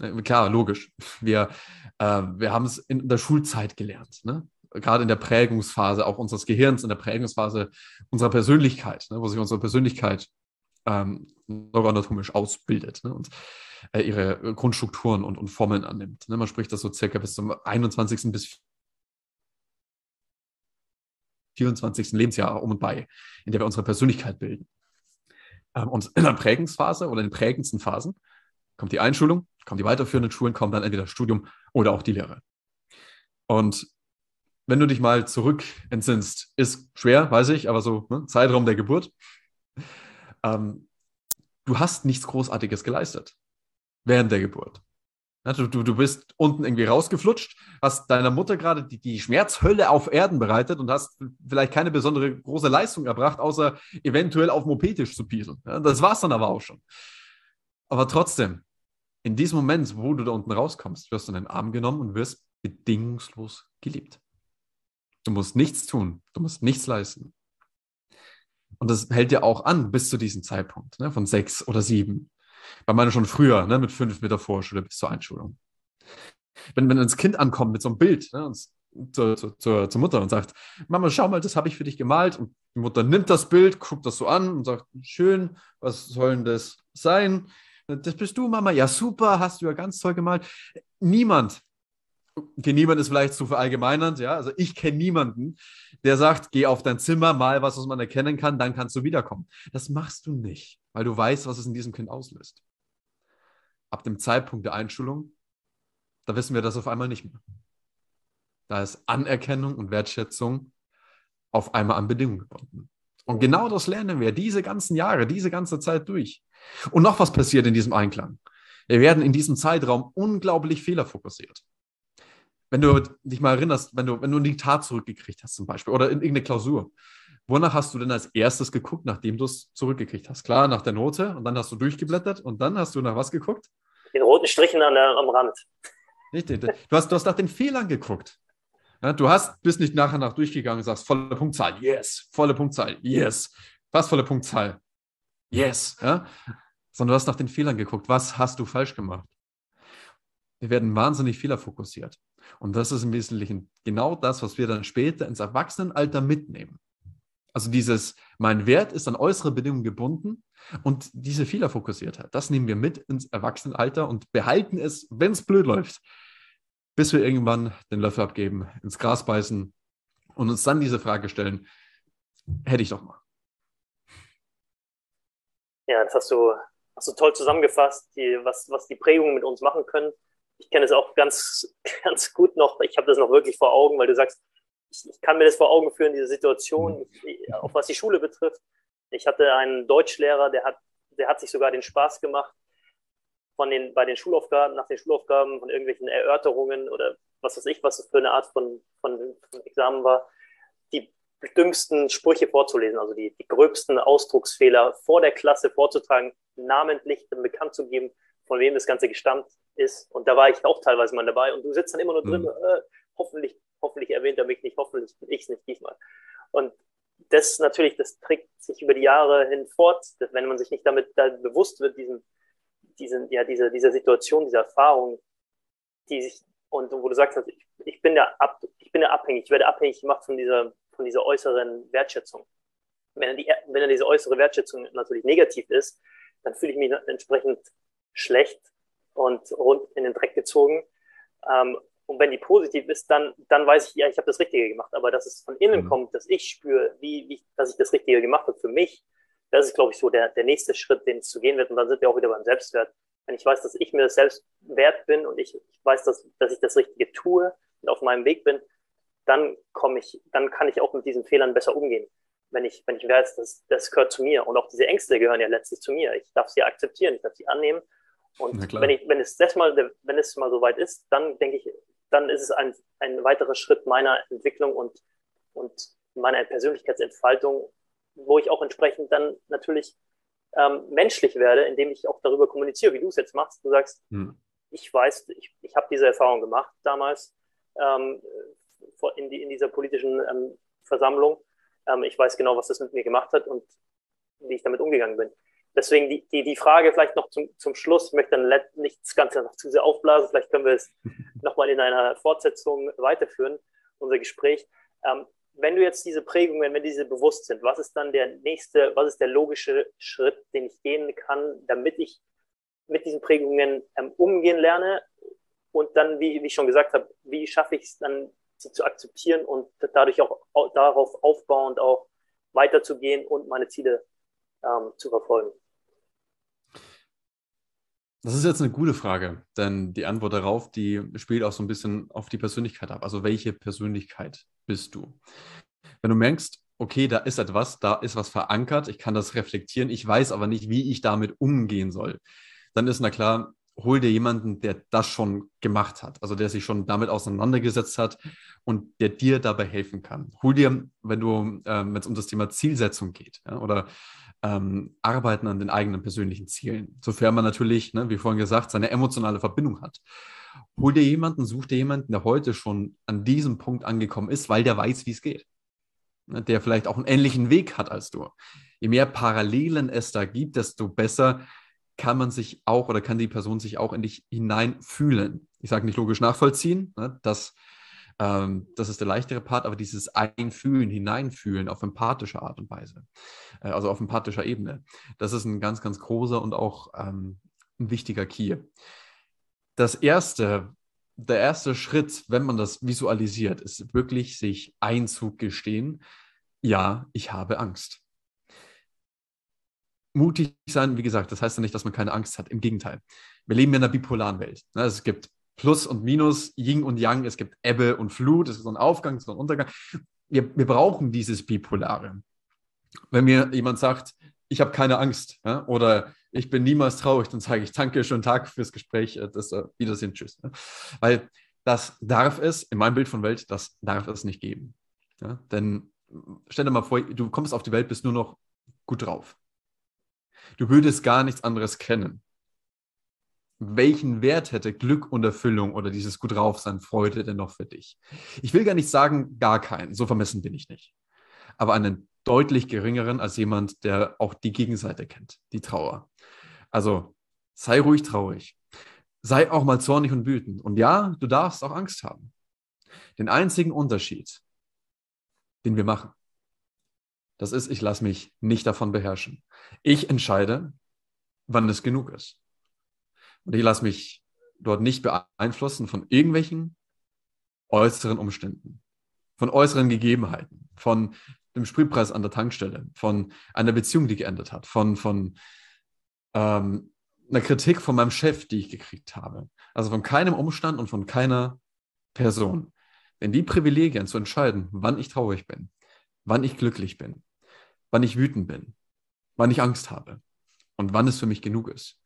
Äh, klar, logisch. Wir, äh, wir haben es in der Schulzeit gelernt. Ne? Gerade in der Prägungsphase auch unseres Gehirns, in der Prägungsphase unserer Persönlichkeit, ne? wo sich unsere Persönlichkeit ähm, neuroanatomisch ausbildet ne? und äh, ihre Grundstrukturen und, und Formeln annimmt. Ne? Man spricht das so circa bis zum 21. bis 24. Lebensjahr um und bei, in der wir unsere Persönlichkeit bilden. Ähm, und in der Prägungsphase oder in den prägendsten Phasen kommt die Einschulung, kommen die weiterführenden Schulen, kommt dann entweder das Studium oder auch die Lehre. Und wenn du dich mal zurück entsinnst, ist schwer, weiß ich, aber so ne, Zeitraum der Geburt, ähm, du hast nichts Großartiges geleistet während der Geburt. Du, du, du bist unten irgendwie rausgeflutscht, hast deiner Mutter gerade die, die Schmerzhölle auf Erden bereitet und hast vielleicht keine besondere große Leistung erbracht, außer eventuell auf Mopetisch zu pieseln. Ja, das war es dann aber auch schon. Aber trotzdem, in diesem Moment, wo du da unten rauskommst, wirst du in den Arm genommen und wirst bedingungslos geliebt. Du musst nichts tun, du musst nichts leisten. Und das hält ja auch an bis zu diesem Zeitpunkt, ne, von sechs oder sieben. Bei meiner schon früher, ne, mit fünf Meter Vorschule bis zur Einschulung. Wenn, wenn das Kind ankommt mit so einem Bild ne, zur, zur, zur Mutter und sagt, Mama, schau mal, das habe ich für dich gemalt. Und die Mutter nimmt das Bild, guckt das so an und sagt, schön, was soll denn das sein? Das bist du, Mama. Ja, super, hast du ja ganz toll gemalt. Niemand okay, niemand ist vielleicht zu verallgemeinernd, ja. Also ich kenne niemanden, der sagt, geh auf dein Zimmer, mal was, was man erkennen kann, dann kannst du wiederkommen. Das machst du nicht, weil du weißt, was es in diesem Kind auslöst. Ab dem Zeitpunkt der Einschulung, da wissen wir das auf einmal nicht mehr. Da ist Anerkennung und Wertschätzung auf einmal an Bedingungen gebunden. Und genau das lernen wir diese ganzen Jahre, diese ganze Zeit durch. Und noch was passiert in diesem Einklang. Wir werden in diesem Zeitraum unglaublich fehlerfokussiert wenn du dich mal erinnerst, wenn du, wenn du ein Diktat zurückgekriegt hast zum Beispiel oder in irgendeine Klausur, wonach hast du denn als erstes geguckt, nachdem du es zurückgekriegt hast? Klar, nach der Note und dann hast du durchgeblättert und dann hast du nach was geguckt? Den roten Strichen an der, am Rand. Richtig, du hast, du hast nach den Fehlern geguckt. Ja, du hast, bist nicht nachher nach durchgegangen und sagst, volle Punktzahl, yes, volle Punktzahl, yes, was volle Punktzahl, yes, ja? sondern du hast nach den Fehlern geguckt, was hast du falsch gemacht? Wir werden wahnsinnig fehlerfokussiert. Und das ist im Wesentlichen genau das, was wir dann später ins Erwachsenenalter mitnehmen. Also dieses, mein Wert ist an äußere Bedingungen gebunden und diese Fehlerfokussiertheit, das nehmen wir mit ins Erwachsenenalter und behalten es, wenn es blöd läuft, bis wir irgendwann den Löffel abgeben, ins Gras beißen und uns dann diese Frage stellen, hätte ich doch mal. Ja, das hast du, hast du toll zusammengefasst, die, was, was die Prägungen mit uns machen können ich kenne es auch ganz, ganz gut noch. Ich habe das noch wirklich vor Augen, weil du sagst, ich, ich kann mir das vor Augen führen, diese Situation, ich, auch was die Schule betrifft. Ich hatte einen Deutschlehrer, der hat, der hat sich sogar den Spaß gemacht, von den, bei den Schulaufgaben, nach den Schulaufgaben, von irgendwelchen Erörterungen oder was weiß ich, was das für eine Art von, von, von Examen war, die dümmsten Sprüche vorzulesen, also die, die gröbsten Ausdrucksfehler vor der Klasse vorzutragen, namentlich bekannt zu geben, von wem das Ganze gestammt ist. Und da war ich auch teilweise mal dabei und du sitzt dann immer nur drin, mhm. äh, hoffentlich, hoffentlich erwähnt er mich nicht, hoffentlich bin ich es nicht diesmal. Und das natürlich, das trägt sich über die Jahre hin fort, wenn man sich nicht damit da bewusst wird, diesen, diesen, ja, diese, dieser Situation, dieser Erfahrung, die sich, und wo du sagst, ich, ich bin ja ab, ich bin ja abhängig, ich werde abhängig gemacht von dieser, von dieser äußeren Wertschätzung. Wenn, die, wenn diese äußere Wertschätzung natürlich negativ ist, dann fühle ich mich entsprechend schlecht und rund in den Dreck gezogen. Ähm, und wenn die positiv ist, dann, dann weiß ich, ja, ich habe das Richtige gemacht. Aber dass es von innen mhm. kommt, dass ich spüre, wie, wie, dass ich das Richtige gemacht habe für mich, das ist, glaube ich, so der, der nächste Schritt, den es zu gehen wird. Und dann sind wir auch wieder beim Selbstwert. Wenn ich weiß, dass ich mir das selbst wert bin und ich, ich weiß, dass, dass ich das Richtige tue und auf meinem Weg bin, dann komme ich, dann kann ich auch mit diesen Fehlern besser umgehen. Wenn ich, wenn ich weiß, das, das gehört zu mir. Und auch diese Ängste gehören ja letztlich zu mir. Ich darf sie akzeptieren, ich darf sie annehmen. Und wenn ich, wenn es das mal, wenn es mal so weit ist, dann denke ich, dann ist es ein, ein weiterer Schritt meiner Entwicklung und, und meiner Persönlichkeitsentfaltung, wo ich auch entsprechend dann natürlich ähm, menschlich werde, indem ich auch darüber kommuniziere, wie du es jetzt machst. Du sagst, hm. ich weiß, ich, ich habe diese Erfahrung gemacht damals ähm, in, die, in dieser politischen ähm, Versammlung. Ähm, ich weiß genau, was das mit mir gemacht hat und wie ich damit umgegangen bin. Deswegen die, die, die Frage vielleicht noch zum, zum Schluss, ich möchte dann nicht das Ganze noch zu sehr aufblasen, vielleicht können wir es nochmal in einer Fortsetzung weiterführen, unser Gespräch. Ähm, wenn du jetzt diese Prägungen, wenn diese bewusst sind, was ist dann der nächste, was ist der logische Schritt, den ich gehen kann, damit ich mit diesen Prägungen ähm, umgehen lerne und dann, wie, wie ich schon gesagt habe, wie schaffe ich es dann, sie zu akzeptieren und dadurch auch, auch darauf aufbauend auch weiterzugehen und meine Ziele ähm, zu verfolgen? Das ist jetzt eine gute Frage, denn die Antwort darauf, die spielt auch so ein bisschen auf die Persönlichkeit ab. Also welche Persönlichkeit bist du? Wenn du merkst, okay, da ist etwas, da ist was verankert, ich kann das reflektieren, ich weiß aber nicht, wie ich damit umgehen soll, dann ist na klar, hol dir jemanden, der das schon gemacht hat, also der sich schon damit auseinandergesetzt hat und der dir dabei helfen kann. Hol dir, wenn du, ähm, wenn es um das Thema Zielsetzung geht ja, oder ähm, arbeiten an den eigenen persönlichen Zielen. Sofern man natürlich, ne, wie vorhin gesagt, seine emotionale Verbindung hat. Hol dir jemanden, such dir jemanden, der heute schon an diesem Punkt angekommen ist, weil der weiß, wie es geht. Ne, der vielleicht auch einen ähnlichen Weg hat als du. Je mehr Parallelen es da gibt, desto besser kann man sich auch oder kann die Person sich auch in dich hineinfühlen. Ich sage nicht logisch nachvollziehen, ne, das ähm, das ist der leichtere Part, aber dieses Einfühlen, Hineinfühlen auf empathische Art und Weise, äh, also auf empathischer Ebene, das ist ein ganz, ganz großer und auch ähm, ein wichtiger Key. Das erste, der erste Schritt, wenn man das visualisiert, ist wirklich sich einzugestehen, ja, ich habe Angst. Mutig sein, wie gesagt, das heißt ja nicht, dass man keine Angst hat. Im Gegenteil. Wir leben in einer bipolaren Welt. Ne, es gibt Plus und Minus, Yin und Yang, es gibt Ebbe und Flut, es ist so ein Aufgang, es ist so ein Untergang. Wir, wir brauchen dieses Bipolare. Wenn mir jemand sagt, ich habe keine Angst ja, oder ich bin niemals traurig, dann sage ich danke, schönen Tag fürs Gespräch, äh, das uh, Wiedersehen, tschüss. Ja. Weil das darf es, in meinem Bild von Welt, das darf es nicht geben. Ja. Denn stell dir mal vor, du kommst auf die Welt, bist nur noch gut drauf. Du würdest gar nichts anderes kennen welchen Wert hätte Glück und Erfüllung oder dieses gut drauf sein, Freude denn noch für dich? Ich will gar nicht sagen, gar keinen, so vermessen bin ich nicht. Aber einen deutlich geringeren als jemand, der auch die Gegenseite kennt, die Trauer. Also sei ruhig traurig. Sei auch mal zornig und wütend. Und ja, du darfst auch Angst haben. Den einzigen Unterschied, den wir machen, das ist, ich lasse mich nicht davon beherrschen. Ich entscheide, wann es genug ist. Und ich lasse mich dort nicht beeinflussen von irgendwelchen äußeren Umständen, von äußeren Gegebenheiten, von dem Spritpreis an der Tankstelle, von einer Beziehung, die geändert hat, von, von ähm, einer Kritik von meinem Chef, die ich gekriegt habe. Also von keinem Umstand und von keiner Person. Denn die Privilegien zu entscheiden, wann ich traurig bin, wann ich glücklich bin, wann ich wütend bin, wann ich Angst habe und wann es für mich genug ist,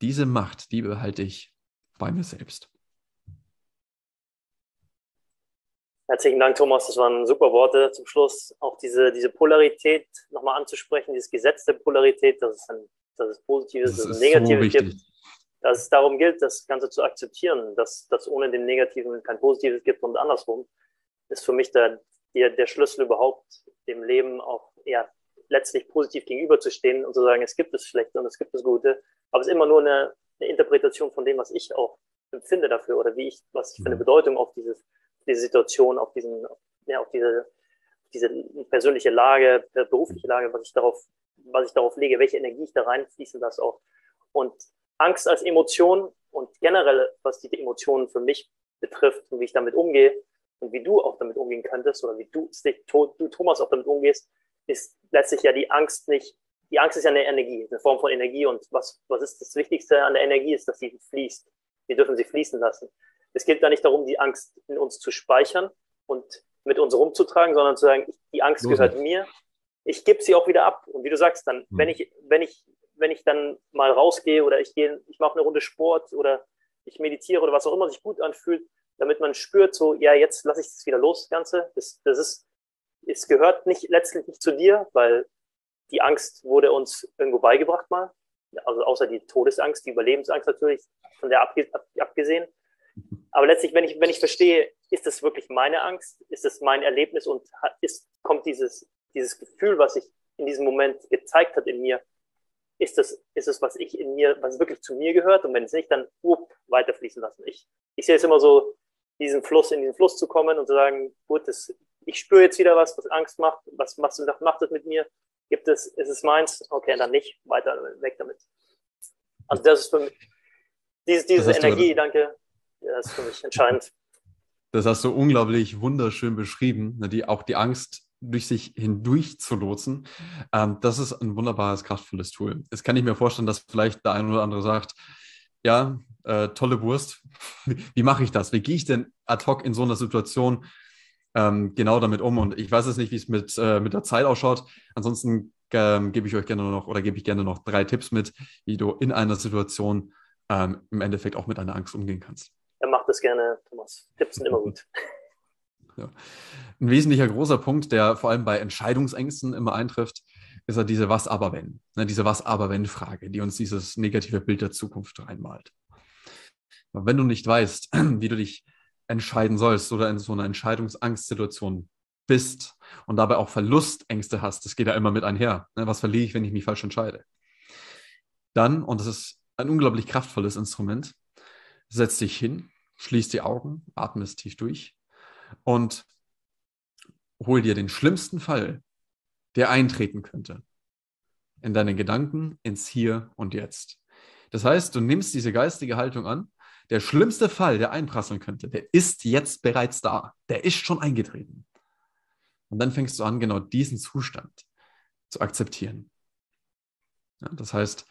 diese Macht, die behalte ich bei mir selbst. Herzlichen Dank, Thomas. Das waren super Worte zum Schluss. Auch diese, diese Polarität nochmal anzusprechen, dieses Gesetz der Polarität, dass es, ein, dass es Positives, das dass es Negatives so gibt. Dass es darum gilt, das Ganze zu akzeptieren, dass, dass ohne dem Negativen kein Positives gibt und andersrum, ist für mich der, der, der Schlüssel überhaupt, dem Leben auch eher letztlich positiv gegenüberzustehen und zu sagen, es gibt das Schlechte und es gibt das Gute, aber es ist immer nur eine, eine Interpretation von dem, was ich auch empfinde dafür oder wie ich, was ich für eine mhm. Bedeutung auf dieses diese Situation, auf diesen, ja, auf diese, diese persönliche Lage, berufliche Lage, was ich darauf, was ich darauf lege, welche Energie ich da reinfließen lasse auch. Und Angst als Emotion und generell, was die Emotionen für mich betrifft und wie ich damit umgehe und wie du auch damit umgehen könntest oder wie du, du Thomas auch damit umgehst, ist letztlich ja die Angst nicht, die Angst ist ja eine Energie, eine Form von Energie und was, was ist das Wichtigste an der Energie ist, dass sie fließt. Wir dürfen sie fließen lassen. Es geht da nicht darum, die Angst in uns zu speichern und mit uns rumzutragen, sondern zu sagen, die Angst Los gehört mir. Ich gebe sie auch wieder ab. Und wie du sagst, dann, hm. wenn ich, wenn ich, wenn ich dann mal rausgehe oder ich gehe, ich mache eine Runde Sport oder ich meditiere oder was auch immer sich gut anfühlt, damit man spürt, so, ja, jetzt lasse ich das wieder los, das Ganze. Das, das ist, es gehört nicht letztlich nicht zu dir, weil die Angst wurde uns irgendwo beigebracht mal. Also außer die Todesangst, die Überlebensangst natürlich, von der abgesehen. Aber letztlich, wenn ich, wenn ich verstehe, ist das wirklich meine Angst? Ist das mein Erlebnis und ist, kommt dieses, dieses Gefühl, was sich in diesem Moment gezeigt hat in mir, ist das, ist es, was ich in mir, was wirklich zu mir gehört? Und wenn es nicht, dann up, weiterfließen lassen. Ich, ich sehe es immer so, diesen Fluss, in diesen Fluss zu kommen und zu sagen, gut, das, ich spüre jetzt wieder was, was Angst macht, was, was macht das mit mir? Gibt es, ist es meins? Okay, dann nicht, weiter weg damit. Also das ist für mich, diese, diese Energie, danke, das ist für mich entscheidend. Das hast du unglaublich wunderschön beschrieben, ne, die, auch die Angst durch sich hindurch zu lotsen. Ähm, das ist ein wunderbares, kraftvolles Tool. Jetzt kann ich mir vorstellen, dass vielleicht der eine oder andere sagt, ja, äh, tolle Wurst, wie, wie mache ich das? Wie gehe ich denn ad hoc in so einer Situation ähm, genau damit um? Und ich weiß jetzt nicht, wie es mit, äh, mit der Zeit ausschaut. Ansonsten ähm, gebe ich euch gerne noch oder gebe ich gerne noch drei Tipps mit, wie du in einer Situation ähm, im Endeffekt auch mit einer Angst umgehen kannst er macht das gerne, Thomas. Tipps sind immer gut. Ja. Ein wesentlicher großer Punkt, der vor allem bei Entscheidungsängsten immer eintrifft, ist ja diese Was-Aber-Wenn, ne, diese Was-Aber-Wenn-Frage, die uns dieses negative Bild der Zukunft reinmalt. Wenn du nicht weißt, wie du dich entscheiden sollst oder in so einer Entscheidungsangstsituation bist und dabei auch Verlustängste hast, das geht ja immer mit einher. Ne, was verliere ich, wenn ich mich falsch entscheide? Dann, und das ist ein unglaublich kraftvolles Instrument, setz dich hin, schließ die Augen, atmest tief durch und hol dir den schlimmsten Fall, der eintreten könnte, in deinen Gedanken, ins Hier und Jetzt. Das heißt, du nimmst diese geistige Haltung an. Der schlimmste Fall, der einprasseln könnte, der ist jetzt bereits da. Der ist schon eingetreten. Und dann fängst du an, genau diesen Zustand zu akzeptieren. Ja, das heißt,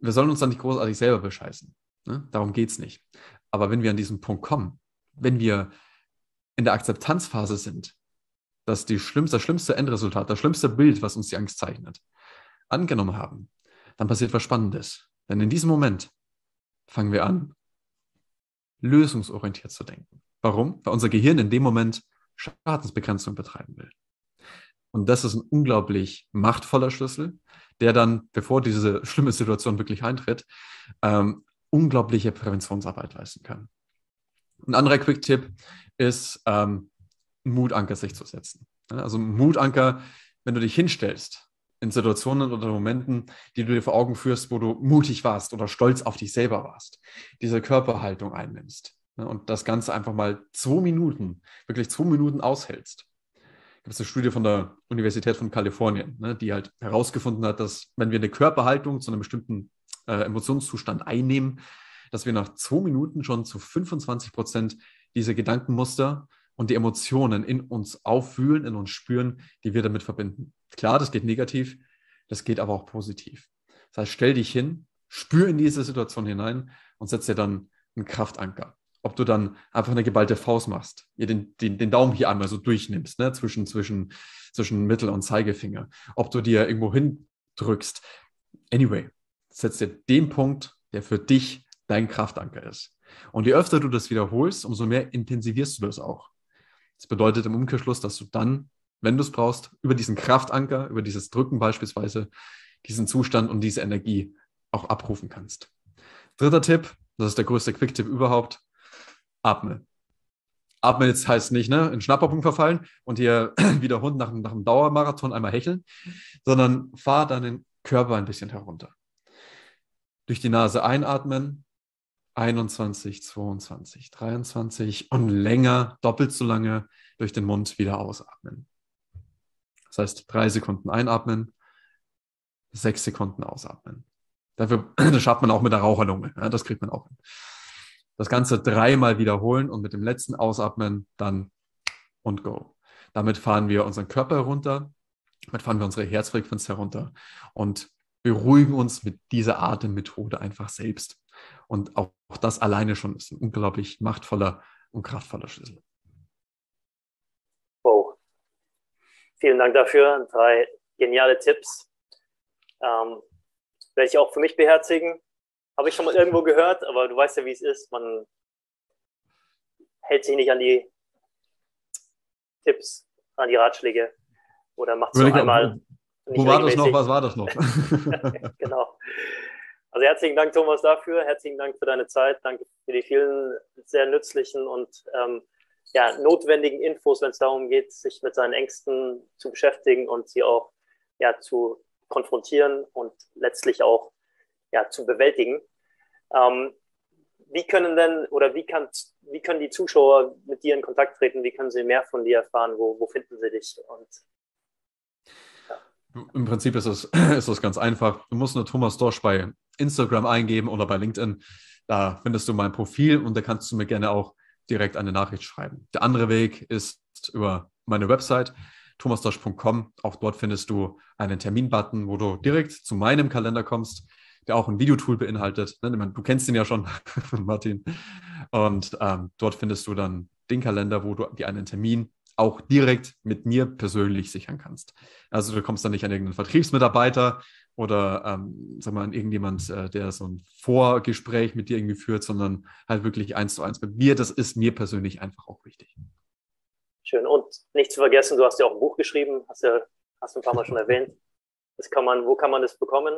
wir sollen uns dann nicht großartig selber bescheißen. Ne? Darum geht es nicht. Aber wenn wir an diesen Punkt kommen, wenn wir in der Akzeptanzphase sind, dass die schlimmste, das schlimmste Endresultat, das schlimmste Bild, was uns die Angst zeichnet, angenommen haben, dann passiert was Spannendes. Denn in diesem Moment fangen wir an, lösungsorientiert zu denken. Warum? Weil unser Gehirn in dem Moment Schadensbegrenzung betreiben will. Und das ist ein unglaublich machtvoller Schlüssel, der dann, bevor diese schlimme Situation wirklich eintritt, ähm, unglaubliche Präventionsarbeit leisten kann. Ein anderer Quick-Tipp ist, ähm, einen Mutanker sich zu setzen. Also ein Mutanker, wenn du dich hinstellst in Situationen oder Momenten, die du dir vor Augen führst, wo du mutig warst oder stolz auf dich selber warst, diese Körperhaltung einnimmst und das Ganze einfach mal zwei Minuten, wirklich zwei Minuten aushältst. Gibt es eine Studie von der Universität von Kalifornien, ne, die halt herausgefunden hat, dass wenn wir eine Körperhaltung zu einem bestimmten äh, Emotionszustand einnehmen, dass wir nach zwei Minuten schon zu 25 Prozent diese Gedankenmuster und die Emotionen in uns auffühlen, in uns spüren, die wir damit verbinden. Klar, das geht negativ, das geht aber auch positiv. Das heißt, stell dich hin, spür in diese Situation hinein und setz dir dann einen Kraftanker. Ob du dann einfach eine geballte Faust machst, ihr den, den, den Daumen hier einmal so durchnimmst, ne, zwischen, zwischen, zwischen Mittel- und Zeigefinger, ob du dir irgendwo hindrückst. Anyway, setz dir den Punkt der für dich dein Kraftanker ist. Und je öfter du das wiederholst, umso mehr intensivierst du das auch. Das bedeutet im Umkehrschluss, dass du dann, wenn du es brauchst, über diesen Kraftanker, über dieses Drücken beispielsweise, diesen Zustand und diese Energie auch abrufen kannst. Dritter Tipp, das ist der größte Quick-Tipp überhaupt, atme. Atmen jetzt heißt nicht, ne, in Schnapperpunkt verfallen und hier wie der Hund nach, nach einem Dauermarathon einmal hecheln, sondern fahr deinen Körper ein bisschen herunter. Durch die Nase einatmen, 21, 22, 23 und länger, doppelt so lange durch den Mund wieder ausatmen. Das heißt, drei Sekunden einatmen, sechs Sekunden ausatmen. Dafür, das schafft man auch mit der Raucherlunge. Ja, das kriegt man auch hin. Das Ganze dreimal wiederholen und mit dem letzten Ausatmen dann und go. Damit fahren wir unseren Körper herunter, damit fahren wir unsere Herzfrequenz herunter und beruhigen uns mit dieser Atemmethode einfach selbst. Und auch, auch das alleine schon ist ein unglaublich machtvoller und kraftvoller Schlüssel. Wow. Vielen Dank dafür. Drei geniale Tipps. Ähm, werde ich auch für mich beherzigen. Habe ich schon mal irgendwo gehört, aber du weißt ja, wie es ist. Man hält sich nicht an die Tipps, an die Ratschläge oder macht es einmal. Wo war das noch? Was war das noch? genau. Also herzlichen Dank, Thomas, dafür. Herzlichen Dank für deine Zeit. Danke für die vielen sehr nützlichen und ähm, ja, notwendigen Infos, wenn es darum geht, sich mit seinen Ängsten zu beschäftigen und sie auch ja, zu konfrontieren und letztlich auch ja, zu bewältigen. Ähm, wie können denn oder wie, kann, wie können die Zuschauer mit dir in Kontakt treten? Wie können sie mehr von dir erfahren? Wo, wo finden sie dich? Und im Prinzip ist es, ist es ganz einfach. Du musst nur Thomas Dorsch bei Instagram eingeben oder bei LinkedIn. Da findest du mein Profil und da kannst du mir gerne auch direkt eine Nachricht schreiben. Der andere Weg ist über meine Website thomasdorsch.com. Auch dort findest du einen Terminbutton, wo du direkt zu meinem Kalender kommst, der auch ein Videotool beinhaltet. Ne, du kennst ihn ja schon, Martin. Und ähm, dort findest du dann den Kalender, wo du dir einen Termin auch direkt mit mir persönlich sichern kannst. Also du kommst dann nicht an irgendeinen Vertriebsmitarbeiter oder ähm, sag mal an irgendjemand, äh, der so ein Vorgespräch mit dir irgendwie führt, sondern halt wirklich eins zu eins mit mir. Das ist mir persönlich einfach auch wichtig. Schön. Und nicht zu vergessen, du hast ja auch ein Buch geschrieben, hast ja hast du ein paar Mal schon erwähnt. Das kann man, wo kann man das bekommen?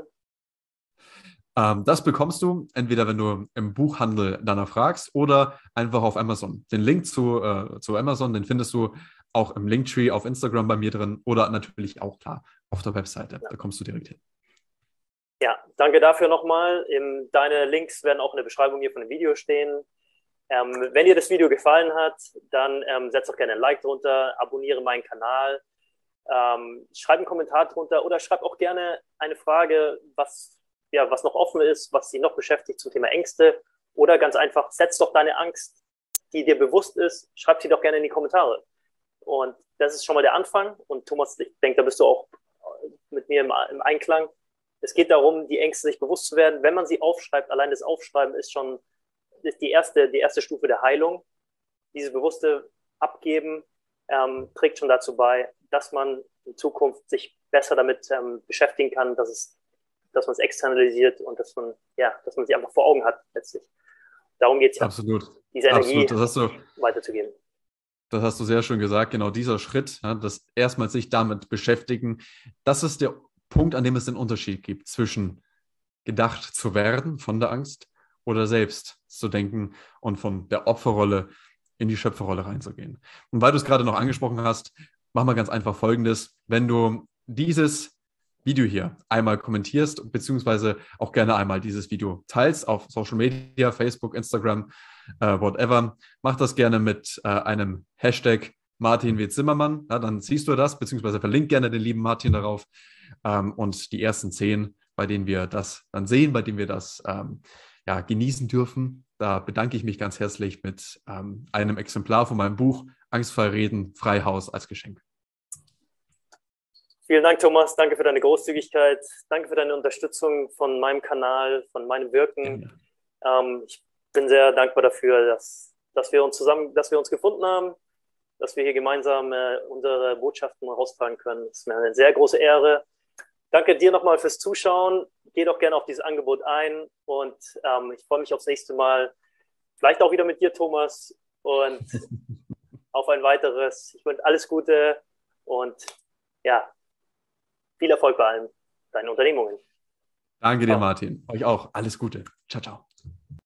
Ähm, das bekommst du entweder, wenn du im Buchhandel danach fragst oder einfach auf Amazon. Den Link zu, äh, zu Amazon, den findest du auch im Linktree auf Instagram bei mir drin oder natürlich auch klar auf der Webseite. Ja. Da kommst du direkt hin. Danke dafür nochmal. Deine Links werden auch in der Beschreibung hier von dem Video stehen. Ähm, wenn dir das Video gefallen hat, dann ähm, setz doch gerne ein Like drunter, abonniere meinen Kanal, ähm, schreib einen Kommentar drunter oder schreib auch gerne eine Frage, was ja, was noch offen ist, was sie noch beschäftigt zum Thema Ängste. Oder ganz einfach, setz doch deine Angst, die dir bewusst ist, schreib sie doch gerne in die Kommentare. Und das ist schon mal der Anfang. Und Thomas, ich denke, da bist du auch mit mir im, im Einklang. Es geht darum, die Ängste sich bewusst zu werden. Wenn man sie aufschreibt, allein das Aufschreiben ist schon ist die, erste, die erste Stufe der Heilung. Dieses bewusste Abgeben ähm, trägt schon dazu bei, dass man in Zukunft sich besser damit ähm, beschäftigen kann, dass es dass man es externalisiert und dass man, ja, dass man sie einfach vor Augen hat letztlich. Darum geht es ja. Absolut. Diese Energie Absolut. Du, weiterzugeben. Das hast du sehr schön gesagt. Genau dieser Schritt, ja, das erstmal sich damit beschäftigen, das ist der Punkt, an dem es den Unterschied gibt zwischen gedacht zu werden von der Angst oder selbst zu denken und von der Opferrolle in die Schöpferrolle reinzugehen. Und weil du es gerade noch angesprochen hast, mach mal ganz einfach Folgendes. Wenn du dieses Video hier einmal kommentierst, beziehungsweise auch gerne einmal dieses Video teilst auf Social Media, Facebook, Instagram, äh, whatever. Mach das gerne mit äh, einem Hashtag Martin W. Zimmermann. Ja, dann siehst du das, beziehungsweise verlink gerne den lieben Martin darauf. Ähm, und die ersten zehn, bei denen wir das dann sehen, bei denen wir das ähm, ja, genießen dürfen, da bedanke ich mich ganz herzlich mit ähm, einem Exemplar von meinem Buch Angstfrei Reden, Freihaus als Geschenk. Vielen Dank, Thomas. Danke für deine Großzügigkeit. Danke für deine Unterstützung von meinem Kanal, von meinem Wirken. Ähm, ich bin sehr dankbar dafür, dass, dass wir uns zusammen, dass wir uns gefunden haben, dass wir hier gemeinsam äh, unsere Botschaften raustragen können. Das ist mir eine sehr große Ehre. Danke dir nochmal fürs Zuschauen. geh doch gerne auf dieses Angebot ein und ähm, ich freue mich aufs nächste Mal. Vielleicht auch wieder mit dir, Thomas, und auf ein weiteres. Ich wünsche alles Gute und ja, viel Erfolg bei allen deinen Unternehmungen. Danke dir, Martin. Euch auch. Alles Gute. Ciao, ciao.